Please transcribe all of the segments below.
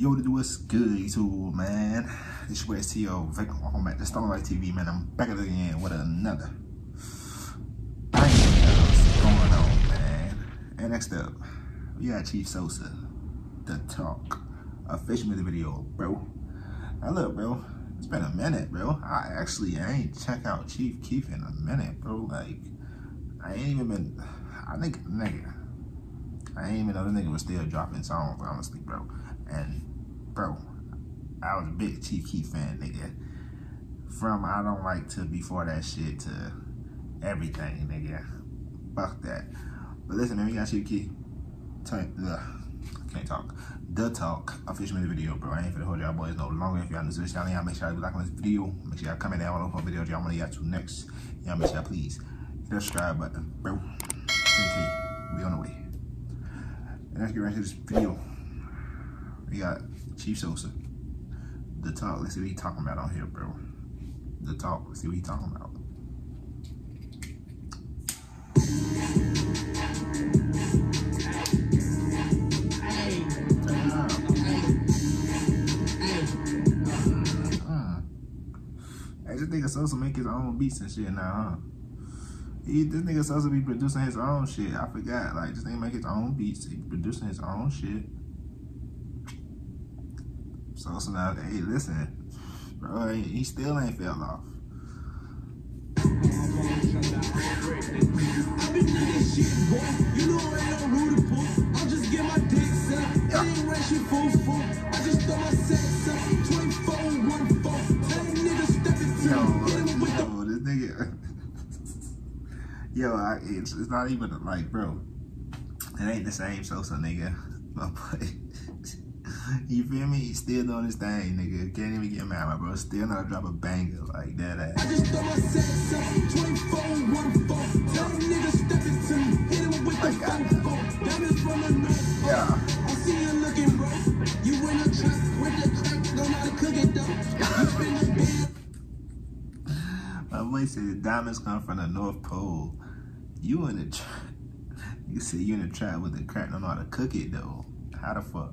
Yo, what's good, YouTube, man? This your boy CEO, Vic. Welcome back to StonerLife TV, man. I'm back at it again with another bang. What's going on, man? And next up, we got Chief Sosa, The Talk, official music video, bro. Now look, bro, it's been a minute, bro. I actually I ain't check out Chief Keef in a minute, bro. Like, I ain't even been, I think, nigga, I ain't even know the nigga was still dropping songs, honestly, bro. And bro, I was a big Chief Keef fan, nigga. From I don't like to before that shit to everything, nigga. Fuck that. But listen, man, we got Chief Keef. The can't talk. The talk official video, bro. I ain't finna hold y'all boys no longer. If y'all new to this channel, y'all make sure y'all like on this video. Make sure y'all comment down below for videos y'all want to get to next. Y'all make sure y'all please hit that subscribe button, bro. Okay, we on the way. And let's get right into this video. We got Chief Sosa. The talk. Let's see what he talking about on here, bro. The talk. Let's see what he talking about. This nigga Sosa make his own beats and shit now, huh? He, this nigga Sosa be producing his own shit. I forgot. Like, this nigga make his own beats. He producing his own shit. Sosa now, hey, listen. Bro, he, still ain't fell off. I been thinking shit, boy. You know I ain't no Rudy Poo. I just get my dick sucked. It ain't ratchet fool fool. I just throw my sex up. 24, 1 4. That nigga step into Yo, me. Hit him with the yo, this nigga. Yo, I, it's, it's not even like, bro. It ain't the same Sosa, nigga. My boy. You feel me? He's still doing his thing, nigga. Can't even get mad, my bro. Still not drop a banger like that. I Ass. just throw my sex up. 24, 1 4. That nigga step into me. Hit him with the phone phone. Diamonds from the north. Yeah. I see you looking broke. You in a trap with the crack. Don't know how to cook it though. You finna be My boy said diamonds come from the North Pole. You in the trap. You say you in the trap with the crack, don't know how to cook it though. How the fuck?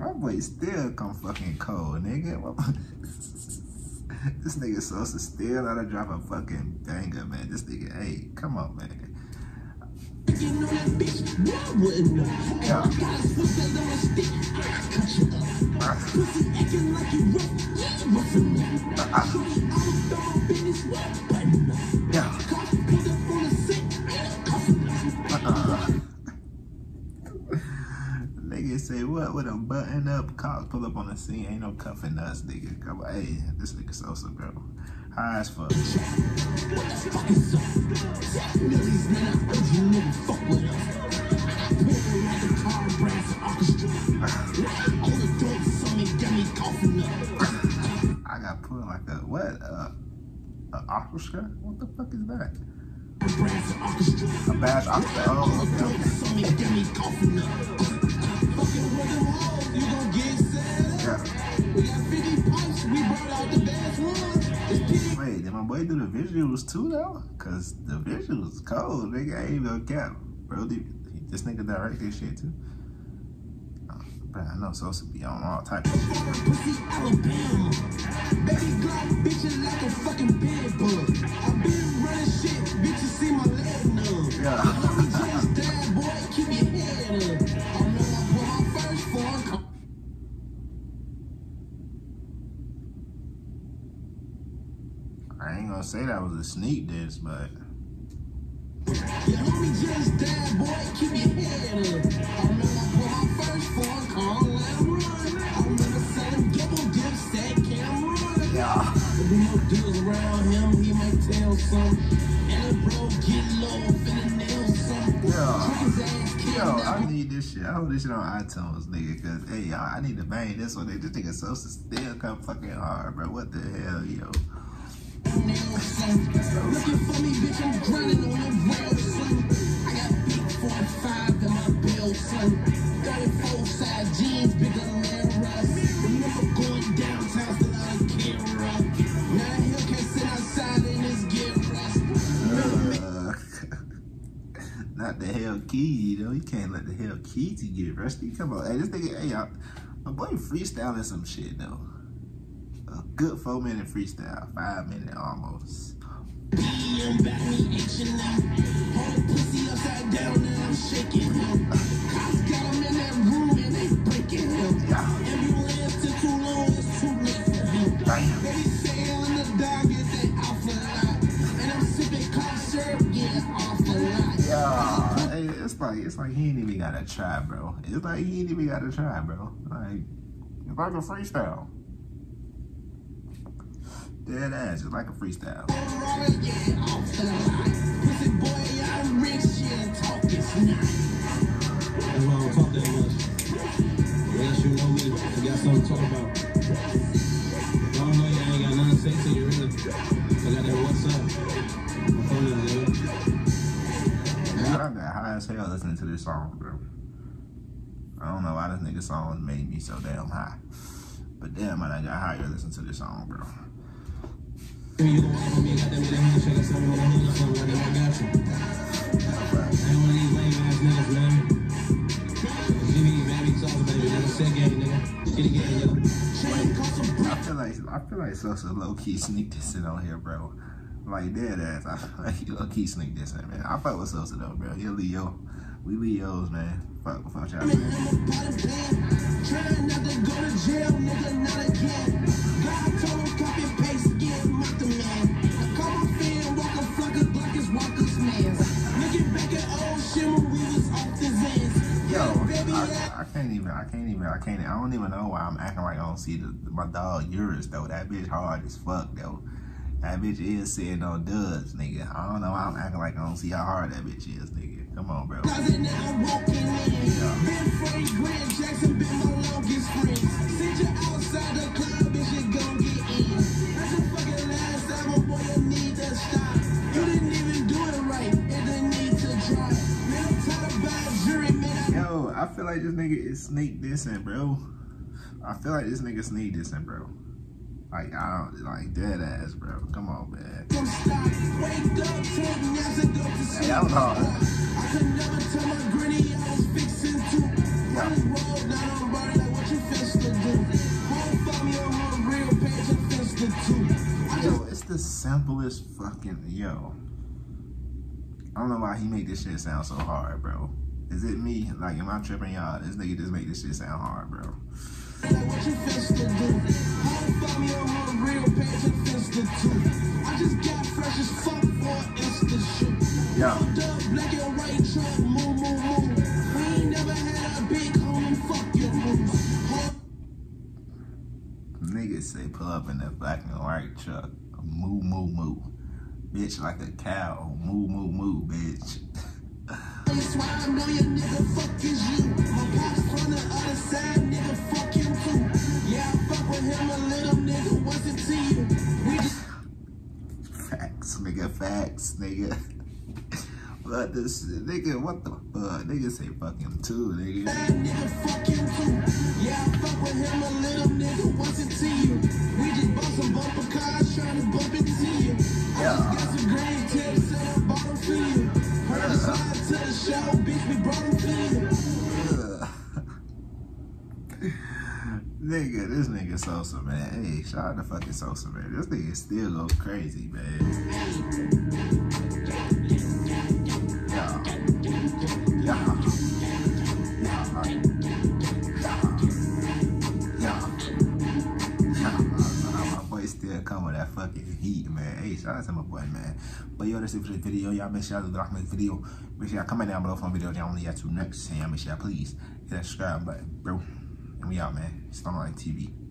my boy, still come fucking cold, nigga. This nigga Sosa still gotta drop a fucking banger, man. This nigga, hey, come on, man. You know say what with a button up? Cops pull up on the scene, ain't no cuffing us, nigga. Come on, hey, this nigga Sosa, bro. High as fuck. I got put like a what? Uh, a orchestra? What the fuck is that? A bass orchestra? Oh, okay. Yeah. We got 50 pipes, we brought out the best ones. It's pity. Wait, did my boy do the visuals too though? Cause the visuals cold, nigga. I ain't gonna cap, bro. This nigga direct this shit too. But I know Sosa be on all type of shit. Baby Glock, bitch, like a fucking bed bug. Say that was a sneak diss, but homie just boy, keep your head up. I know I put my first phone call, him run. I remember selling double dip, said can run. yeah. If we no deals around him, he might tell some. And bro get low, finna nail some. Yeah. Check his ass, Yo, I need this shit. I hope this shit on iTunes, nigga. Cause hey, y'all, I need to bang this one. This nigga Sosa still come fucking hard, bro. What the hell, yo? not the hell key, you know. You can't let the hell key to get rusty. Come on, hey, this nigga, hey, y'all, my boy freestyling some shit though. A good four minute freestyle, five minute almost. It's like it's like he ain't even gotta try, bro. It's like he ain't even gotta try, bro. Like it's like a freestyle. Dead ass, it's like a freestyle. I got something to talk about. I got that what's up. My phone is high as hell listening to this song, bro. I don't know why this nigga song made me so damn high. But damn, man, I got higher listening to this song, bro. I feel like Sosa low key sneak this in on here, bro. Like dead ass. I feel like he low key sneak this in, man. I fuck with Sosa though, bro. He Leo. We Leos, man. Fuck, fuck y'all, man. Trying not to go to jail, nigga, not again. God told him copy and paste, I can't even, I can't even, I can't, I don't even know why I'm acting like I don't see the, my dog Eurus though. That bitch hard as fuck though. That bitch is sitting on duds, nigga. I don't know why I'm acting like I don't see how hard that bitch is, nigga. Come on, bro. Nigga is sneak dissing, bro. I feel like this nigga sneak dissing, bro. Like, I don't, like, dead ass, bro. Come on, man. Hey, that was hard. Yo, it's the simplest fucking, yo. I don't know why he made this shit sound so hard, bro. Is it me? Like, am I tripping y'all? This nigga just make this shit sound hard, bro. Yeah. Niggas say pull up in that black and white truck. Moo, moo, moo. Bitch like a cow. Moo, moo, moo, bitch. I know your nigga fuck is you. My pops on the other side, nigga fuck him too. Yeah, I fuck with him a little nigga, what's it to you? We Facts, nigga. Facts, nigga. But this nigga, what the fuck? Nigga say fuck him too, nigga. that nigga fuck him too. Yeah, I fuck with him nigga, this nigga Sosa, man. Hey, shout out to fucking Sosa, man. This nigga still go crazy, man. Yeah. Coming with that fucking heat, man. Hey, shout out to my boy, man. But yo, that's it for the video. Y'all make sure y'all like my video. Make sure y'all comment down below for my video y'all only got to next. And y'all make sure y'all please hit that subscribe button, bro. And we out, man. StonerLife TV.